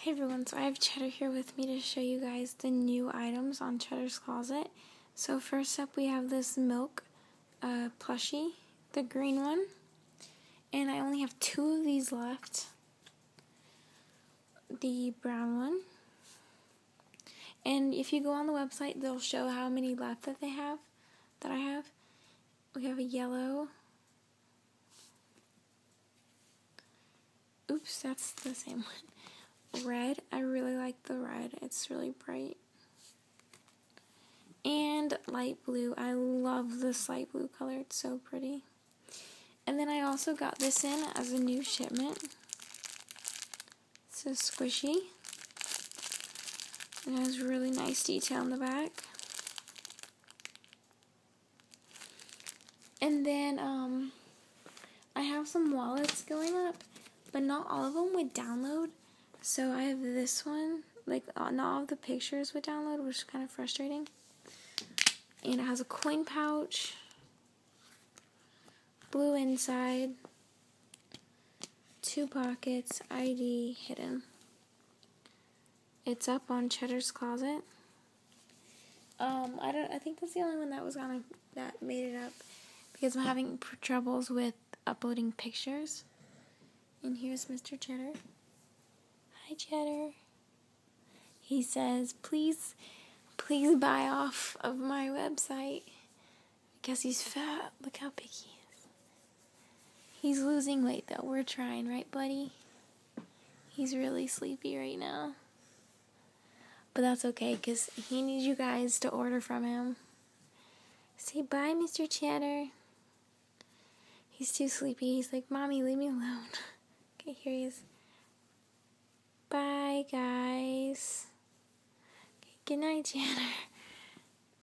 Hey everyone, so I have Cheddar here with me to show you guys the new items on Cheddar's Closet. So first up we have this milk uh, plushie, the green one. And I only have two of these left. The brown one. And if you go on the website, they'll show how many left that they have, that I have. We have a yellow. Oops, that's the same one red. I really like the red. It's really bright. And light blue. I love this light blue color. It's so pretty. And then I also got this in as a new shipment. So squishy. It has really nice detail in the back. And then um, I have some wallets going up, but not all of them would download. So I have this one, like uh, not all of the pictures would download, which is kind of frustrating. And it has a coin pouch, blue inside, two pockets, ID hidden. It's up on Cheddar's Closet. Um, I don't. I think that's the only one that was gonna that made it up because I'm having troubles with uploading pictures. And here's Mr. Cheddar. Hi, Cheddar. He says, please, please buy off of my website because he's fat. Look how big he is. He's losing weight though. We're trying, right, buddy? He's really sleepy right now. But that's okay because he needs you guys to order from him. Say bye, Mr. Cheddar. He's too sleepy. He's like, Mommy, leave me alone. Okay, here he is. Bye, guys. Okay, good night, Janitor.